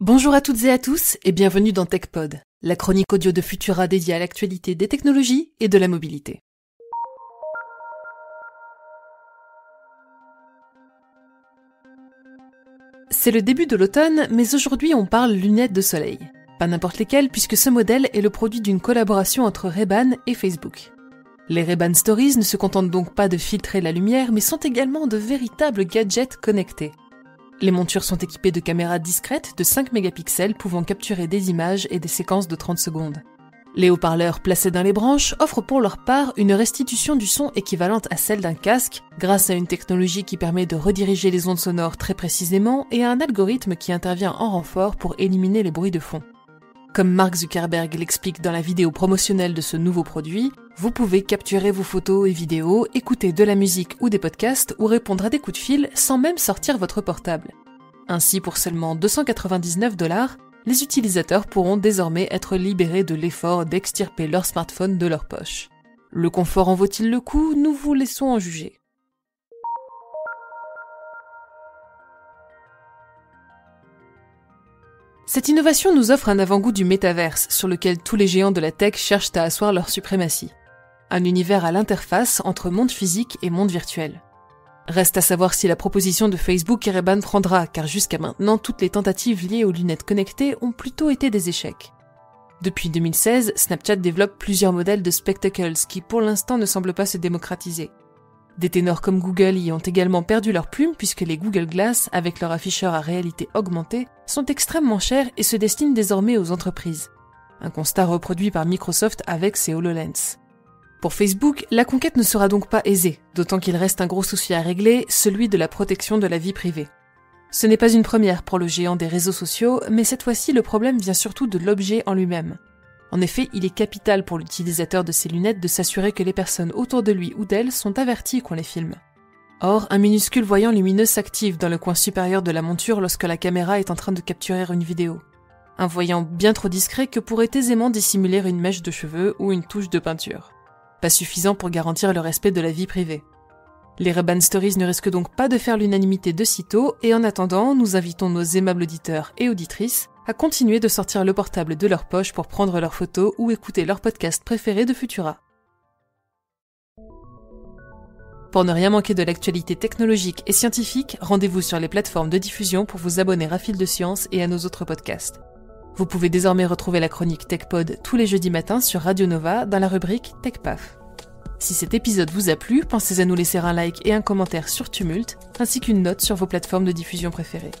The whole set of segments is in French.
Bonjour à toutes et à tous et bienvenue dans TechPod, la chronique audio de Futura dédiée à l'actualité des technologies et de la mobilité. C'est le début de l'automne, mais aujourd'hui on parle lunettes de soleil. Pas n'importe lesquelles puisque ce modèle est le produit d'une collaboration entre Ray-Ban et Facebook. Les Ray-Ban Stories ne se contentent donc pas de filtrer la lumière, mais sont également de véritables gadgets connectés. Les montures sont équipées de caméras discrètes de 5 mégapixels pouvant capturer des images et des séquences de 30 secondes. Les haut-parleurs placés dans les branches offrent pour leur part une restitution du son équivalente à celle d'un casque grâce à une technologie qui permet de rediriger les ondes sonores très précisément et à un algorithme qui intervient en renfort pour éliminer les bruits de fond. Comme Mark Zuckerberg l'explique dans la vidéo promotionnelle de ce nouveau produit, vous pouvez capturer vos photos et vidéos, écouter de la musique ou des podcasts ou répondre à des coups de fil sans même sortir votre portable. Ainsi, pour seulement 299 dollars, les utilisateurs pourront désormais être libérés de l'effort d'extirper leur smartphone de leur poche. Le confort en vaut-il le coup? Nous vous laissons en juger. Cette innovation nous offre un avant-goût du métaverse sur lequel tous les géants de la tech cherchent à asseoir leur suprématie. Un univers à l'interface entre monde physique et monde virtuel. Reste à savoir si la proposition de Facebook et Ray-Ban prendra, car jusqu'à maintenant, toutes les tentatives liées aux lunettes connectées ont plutôt été des échecs. Depuis 2016, Snapchat développe plusieurs modèles de spectacles qui pour l'instant ne semblent pas se démocratiser. Des ténors comme Google y ont également perdu leur plume puisque les Google Glass, avec leur afficheur à réalité augmentée, sont extrêmement chers et se destinent désormais aux entreprises. Un constat reproduit par Microsoft avec ses HoloLens. Pour Facebook, la conquête ne sera donc pas aisée, d'autant qu'il reste un gros souci à régler, celui de la protection de la vie privée. Ce n'est pas une première pour le géant des réseaux sociaux, mais cette fois-ci le problème vient surtout de l'objet en lui-même. En effet, il est capital pour l'utilisateur de ces lunettes de s'assurer que les personnes autour de lui ou d'elle sont averties qu'on les filme. Or, un minuscule voyant lumineux s'active dans le coin supérieur de la monture lorsque la caméra est en train de capturer une vidéo. Un voyant bien trop discret que pourrait aisément dissimuler une mèche de cheveux ou une touche de peinture. Pas suffisant pour garantir le respect de la vie privée. Les Reban Stories ne risquent donc pas de faire l'unanimité de sitôt, et en attendant, nous invitons nos aimables auditeurs et auditrices à continuer de sortir le portable de leur poche pour prendre leurs photos ou écouter leur podcast préféré de Futura. Pour ne rien manquer de l'actualité technologique et scientifique, rendez-vous sur les plateformes de diffusion pour vous abonner à Fil de Science et à nos autres podcasts. Vous pouvez désormais retrouver la chronique TechPod tous les jeudis matins sur Radio Nova dans la rubrique TechPaf. Si cet épisode vous a plu, pensez à nous laisser un like et un commentaire sur Tumult, ainsi qu'une note sur vos plateformes de diffusion préférées.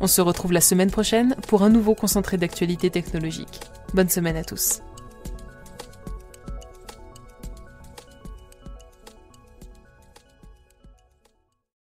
On se retrouve la semaine prochaine pour un nouveau concentré d'actualité technologique. Bonne semaine à tous.